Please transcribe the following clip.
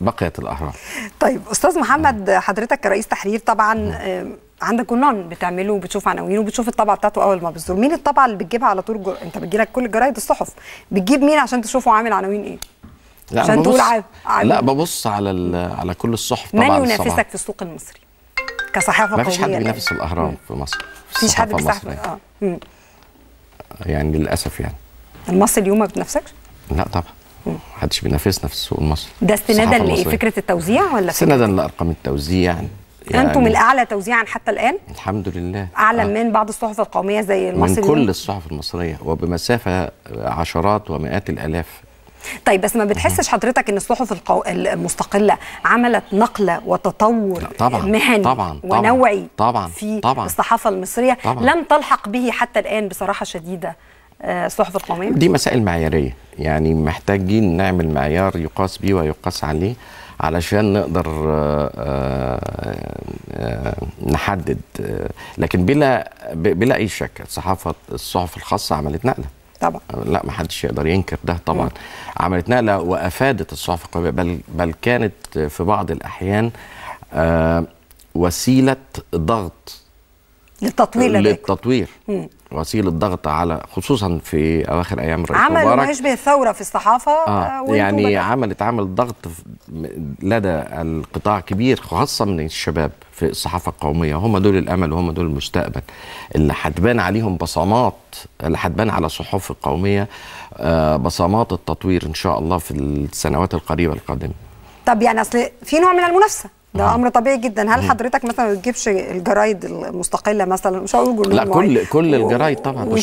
بقيت الأهرام طيب أستاذ محمد حضرتك كرئيس تحرير طبعا آه، عندك جنان بتعمله وبتشوف عناوين وبتشوف الطبعة بتاعته أول ما بتصدر مين الطبعة اللي بتجيبها على طول جو... أنت بتجيلك كل جرايد الصحف بتجيب مين عشان تشوفه عامل عناوين إيه لا عشان تقول عام. لا ببص على على كل الصحف من طبعا ينافسك الصباح. في السوق المصري كصحافة ما فيش حد قومية بينافس؟ الأهرام في مصر في مفيش حد بيستحمل. آه. يعني للأسف يعني المصري اليوم ما بتنافسكش لا طبعا محدش بينافسنا في السوق المصري ده استنادا لايه. فكره التوزيع ولا استنادا لأرقام التوزيع يعني أنتم الأعلى توزيعا حتى الآن الحمد لله أعلى آه. من بعض الصحف القومية زي من المصري كل اليوم؟ الصحف المصرية وبمسافة عشرات ومئات الآلاف طيب بس ما بتحسش حضرتك إن الصحف القو... المستقلة عملت نقلة وتطور طبعاً، مهني طبعاً، ونوعي طبعاً، في طبعاً. الصحافة المصرية طبعاً. لم تلحق به حتى الآن بصراحة شديدة الصحف القومية. دي مسائل معيارية. يعني محتاجين نعمل معيار يقاس بيه ويقاس عليه علشان نقدر آه، آه، آه، نحدد آه، لكن بلا بلا أي شك الصحافه الصحف الخاصة عملت نقلة. طبعا. لا ما حدش يقدر ينكر ده طبعا. عملت نقلة وأفادت الصحف القومية بل بل كانت في بعض الأحيان آه، وسيلة ضغط للتطوير للتطوير. وسيلة ضغط على خصوصا في أواخر أيام الرئيس ما مبارك. يشبه الثورة في الصحافة آه آه يعني بدأتوا. عملت عمل ضغط لدى القطاع كبير خاصة من الشباب في الصحافة القومية. هم دول الأمل وهم دول المستقبل. اللي هتبان عليهم بصمات اللي هتبان على الصحف القومية آه بصمات التطوير إن شاء الله في السنوات القريبة القادمة. طب يعني أصل في نوع من المنافسة. ده أمر طبيعي جدا. هل حضرتك مثلا ما بتجيبش الجرايد المستقلة مثلا؟ مش هقول لا كل كل الجرايد طبعا.